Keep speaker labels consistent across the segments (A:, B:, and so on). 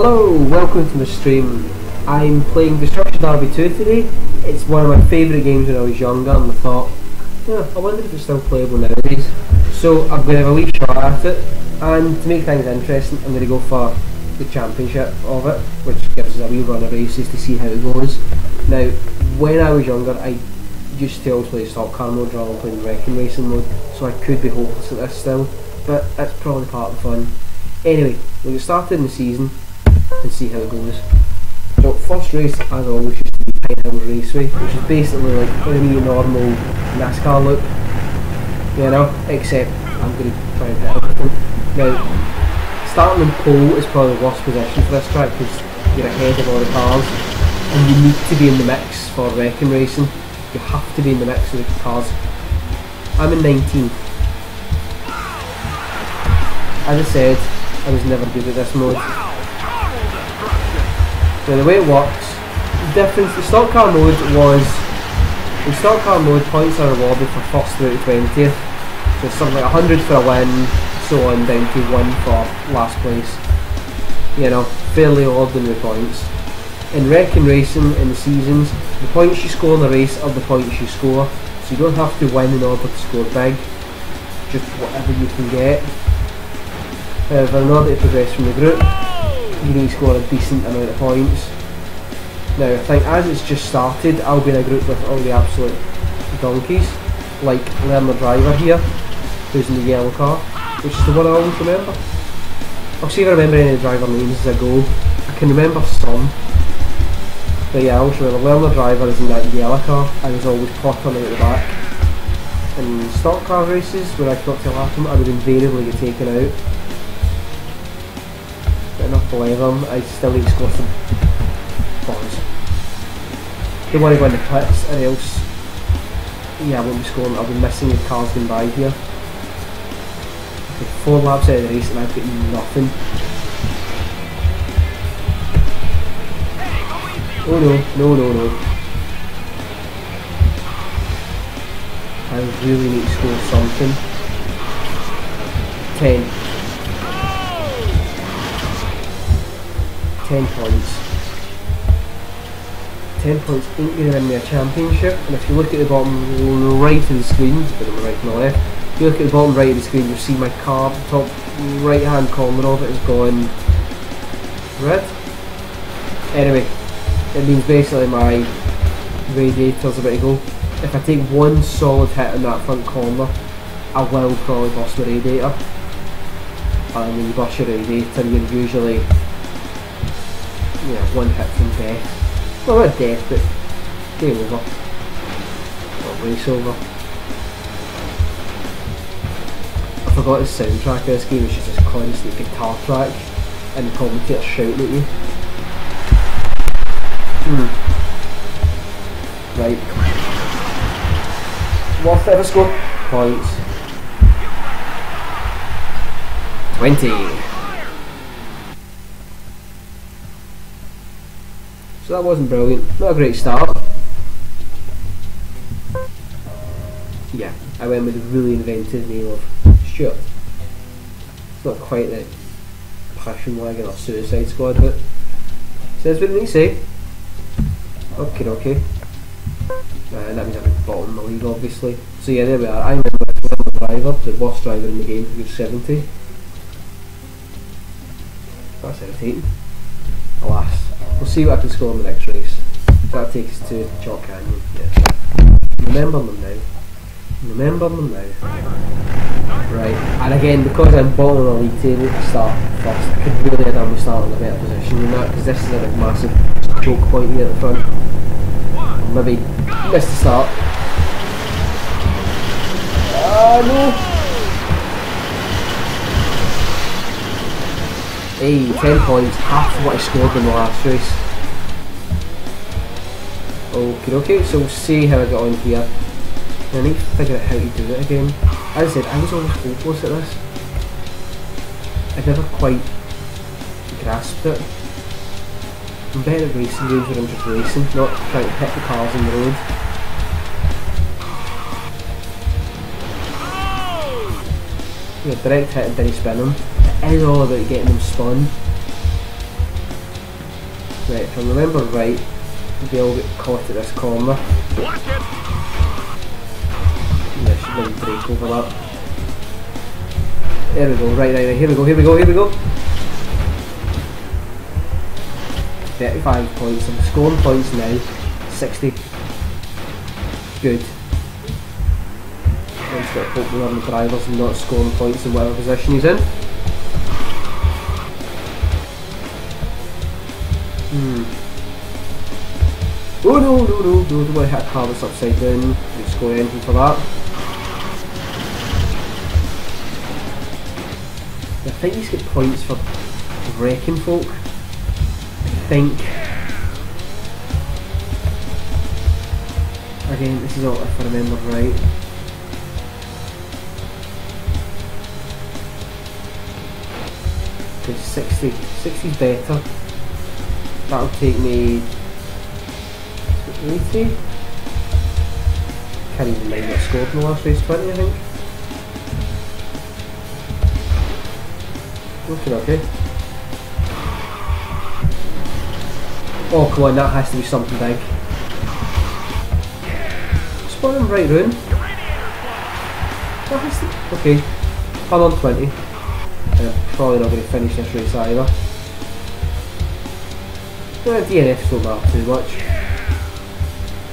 A: Hello, welcome to my stream. I'm playing Destruction Derby 2 today. It's one of my favourite games when I was younger and I thought, yeah, I wonder if it's still playable nowadays. So I'm going to have a wee shot at it and to make things interesting I'm going to go for the championship of it which gives us a wee run of races to see how it goes. Now when I was younger I used to always play stock car mode rather than playing wrecking racing mode so I could be hopeless at this still but that's probably part of the fun. Anyway, we'll get started in the season and see how it goes. So first race as always used to be Pine Hills Raceway which is basically like any normal NASCAR look you know except I'm going to try and hit everything. Now starting in pole is probably the worst position for this track because you're ahead of all the cars and you need to be in the mix for wrecking racing. You have to be in the mix with the cars. I'm in 19th. As I said, I was never good at this mode. So the way it works, the difference, the stock car mode was, in stock car mode points are awarded for first through 20th. So something like 100 for a win, so on down to 1 for last place. You know, fairly ordinary points. In wrecking racing in the seasons, the points you score in the race are the points you score. So you don't have to win in order to score big, just whatever you can get. However, in order to progress from the group, you need to score a decent amount of points. Now, I think as it's just started, I'll be in a group with all the absolute donkeys, like Learner Driver here, who's in the yellow car, which is the one I always remember. I'll see if I remember any the driver names as I go. I can remember some, but yeah, I also remember Learner Driver is in that yellow car, and is always popping out the back. In stock car races, when I got to Latham, I would invariably get taken out leave them, I still need to score some points. Don't worry about the pits or else yeah I won't be scoring, I'll be missing if cars going by here. Okay, four laps out of the race and I've got nothing. Oh no, no no no. I really need to score something. Ten. 10 points. 10 points win me a championship, and if you look at the bottom right of the screen, but on the right and left, if you look at the bottom right of the screen, you'll see my car, the top right hand corner of it is going red. Anyway, it means basically my radiator's about to go. If I take one solid hit in that front corner, I will probably bust my radiator. And when you bust your radiator, you're usually you know, one hit from death. Well, not death, but game over. Or race over. I forgot the soundtrack of this game, it's just this constant guitar track and the commentator shouting at you. Hmm. Right. Worth ever score? Points. 20. So that wasn't brilliant. Not a great start. Yeah, I went with a really inventive name of Stuart. It's not quite the Passion Wagon or Suicide Squad, but says what it say. Okay, okay. Uh, that means I'm at bottom of the league, obviously. So yeah, there we are. I'm the driver, the worst driver in the game, who's 70. That's irritating. Alas. We'll see what I can score in the next race. That takes us to Chalk Canyon. Yeah. Remember them now. Remember them now. Right, and again, because I'm bottom of the league table to start first, I could really have done with starting in a better position than that, because this is a massive choke point here at the front. maybe missed the start. Ah, uh, no! Hey, 10 points, half what I scored in the last race. Okay, okay, so we'll see how I get on here. I need to figure out how to do it again. As I said, I was always hopeless at this. I never quite grasped it. I'm better at racing games I'm just racing, not trying to hit the cars on the road. Yeah, direct hit and didn't spin them. Is all about getting them spun. Right, if I remember right, they all get caught at this corner.
B: Watch
A: should break over that. There we go, right, right, right, here we go, here we go, here we go. 35 points, I'm scoring points now. 60. Good. Let's get hope we're on the drivers and not scoring points in whatever position he's in. Hmm. Oh no, no, no, no, want to hit Carlos upside down. Don't score anything for that. I think he's got points for wrecking folk. I think. Again, this is all if I remember right. Okay, 60. 60 is better. That'll take me 80. Can't even mind what scored in the last race, 20 I think. Okay, okay. Oh come on, that has to be something big. Spot him right round. That has to... Okay. I'm on 20. And probably not going to finish this race either. The DNFs don't matter too much.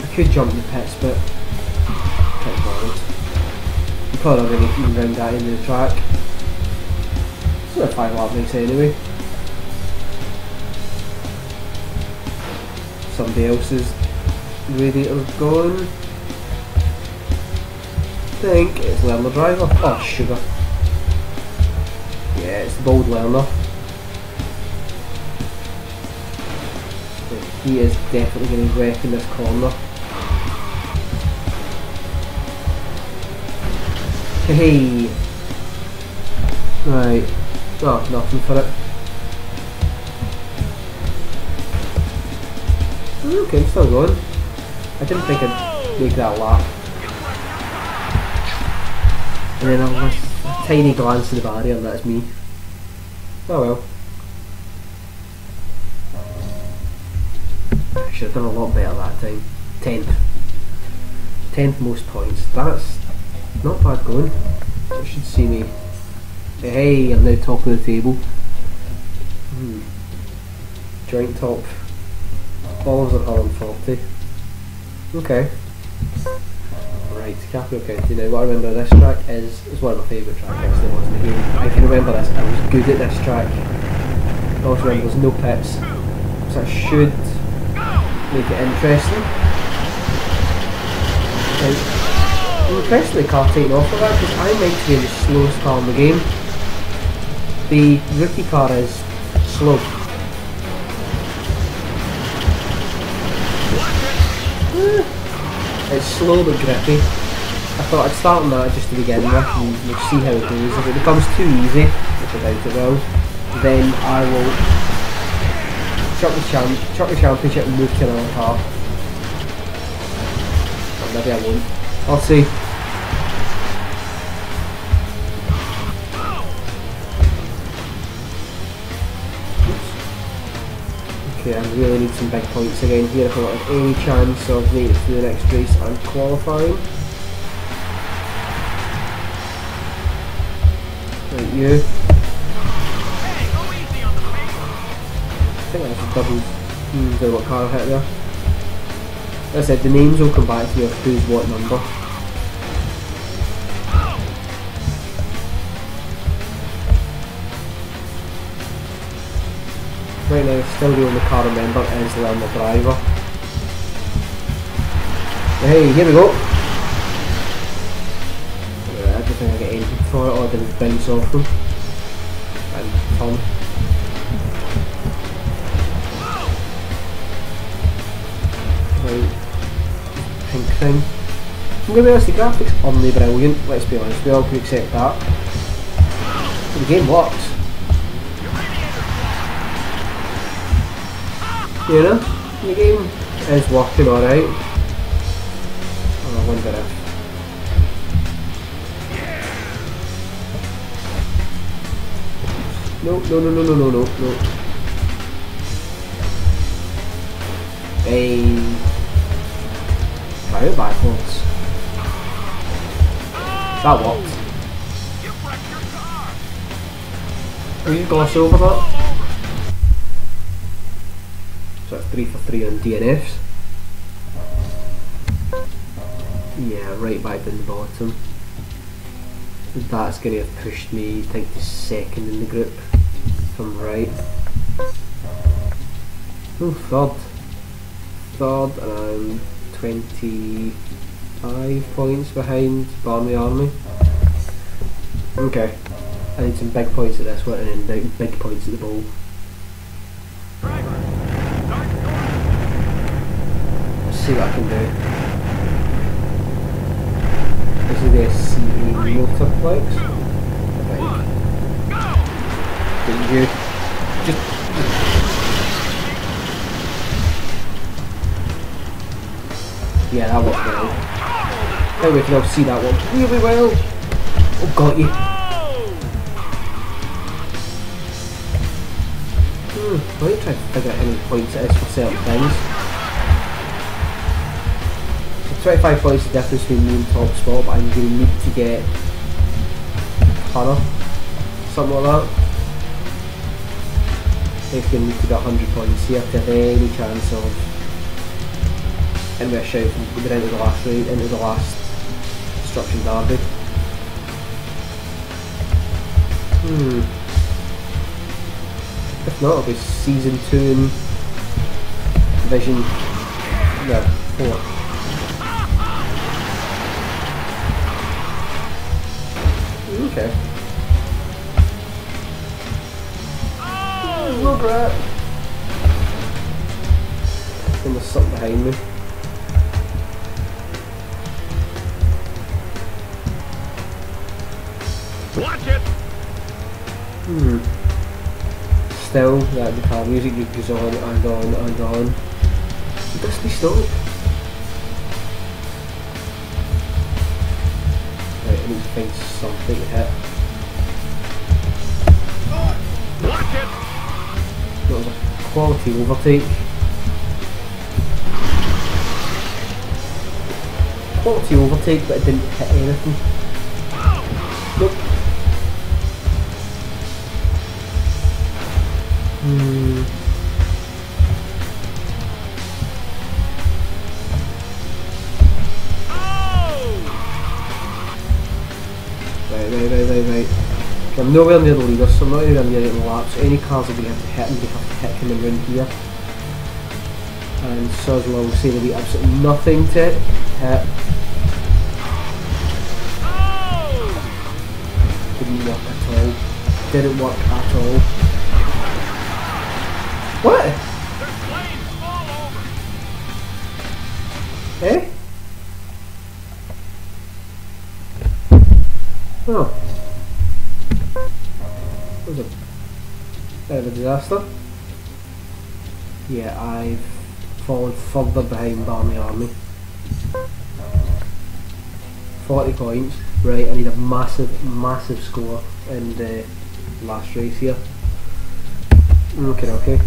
A: I could jump the pits, but can't bothered. I'm probably not going to even round that into the track. It's not a five lap race anyway. Somebody else's radiator gone. I think it's Learner driver. Oh sugar. Yeah, it's the bold Learner. He is definitely going to wreck in this corner. Hey! Right. Oh, nothing for it. Oh, okay, I'm still going. I didn't think I'd make that lap. And then I a tiny glance to the barrier and that's me. Oh well. I should have done a lot better that time. Tenth. Tenth most points. That's not bad going. You should see me. Hey, I'm now top of the table. Hmm. Joint top. Olives at 140. Okay. Right, Caprio County. Now, what I remember this track is, is one of my favourite tracks actually was in the game. I can remember this, I was good at this track. I also remember there's no pips. so I should make it interesting. Right. I'm impressed with the car taking off of that because I might be the slowest car in the game. The rookie car is slow. It's slow but grippy. I thought I'd start on that just to begin with and we'll see how it goes. If it becomes too easy, which I doubt it will, then I will chuck the, champ chuck the championship and move to another car. Or maybe I won't. I'll see. Okay, I really need some big points again here if I want any chance of making it to the next race and qualifying. Right, you. Think that's a double. Don't know what car I hit there. As I said, the names will come back to you of who's what number. Right now, still the only car I remember is the Lambo driver. Hey, here we go. Yeah, I I get anything for it, or did it bounce off them. And fun. Right. Pink thing. I'm to be honest, the graphics aren't brilliant, let's be honest, we all can accept that. But the game works. You know? The game is working alright. Oh, I wonder if. No, no, no, no, no, no, no, no. Hey. Try it backwards. That worked.
B: Car.
A: You gloss over that? So that's 3 for 3 on DNFs. Yeah, right back down the bottom. That's going to have pushed me, I think, to second in the group. If I'm right. Oh, third. Third, and I'm 25 points behind Barney Army. Okay. I need some big points at this one and then big, big points at the bowl.
B: Driver, start going.
A: Let's see what I can do. This is the CE Motorplex.
B: Two,
A: Okay.
B: one, go!
A: You Yeah, that worked well. Now we can all see that one really well. Oh got you. Hmm, I might try to figure out many points it is for certain things. So 25 points is the difference between me and top spot, but I'm going to need to get Hannah, something like that. Going to need to get 100 points here to have any chance of into a shout from going into the last raid, into the last destruction derby. Hmm. If not, it'll be season two and division no four. Okay. Oh. And there's something behind me.
B: Watch it!
A: Hmm. Still, that the car music just goes on and on and on. It doesn't stop. Right, I need to find something to hit.
B: Watch it!
A: That was a quality overtake. Quality overtake, but it didn't hit anything. Right, right, right, right, right. I'm nowhere near the leader, so I'm not anywhere near getting laps. Any cars that we have to hit, and we have to hit coming round here. And Soswell will say there'll be absolutely nothing to hit. Didn't work at all. Didn't work at all. Further behind Barney Army. 40 points. Right, I need a massive, massive score in the last race here. Okay, okay.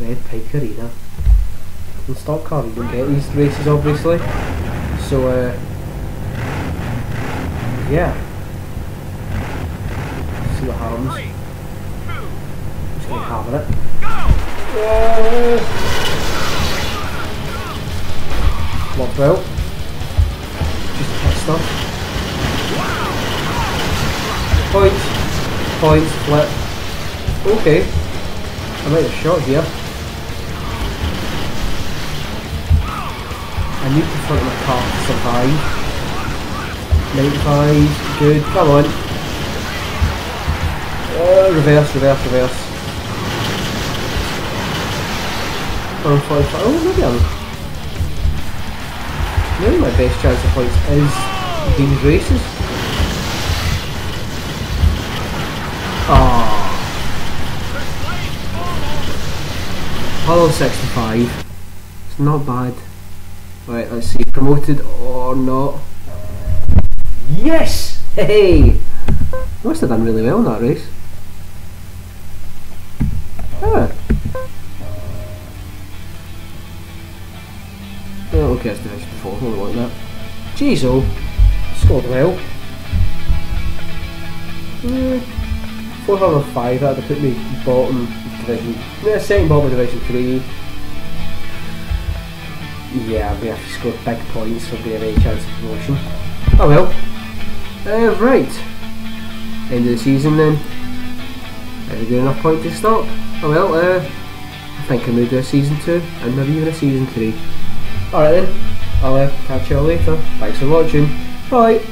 A: Red Pike Arena. In stock car you don't get these races obviously. So uh yeah. See what happens. Just gonna it. Locked out. Just hit stuff. Points. Points. Flip. Okay. I might have shot here. I need to front my car to survive. 95. Good. Come on. Uh, reverse, reverse, reverse. 145. Oh, maybe I'm Maybe my best chance of points is these races. Ah, Hollow 65. It's not bad. Right, let's see. Promoted or not. Yes! Hey! Must have done really well in that race. Ah. That's Division 4, only like that. Jeez, oh, scored well. Mm, 405, that'd put me bottom Division, yeah, second bottom of Division 3. Yeah, going have to score big points for being any chance of promotion. Oh well. Uh, right. End of the season then. Have a good enough point to stop? Oh well, uh, I think I'm going to do a season 2 and maybe even a season 3. Alright then, I'll uh, catch you all later. Thanks for watching. Bye.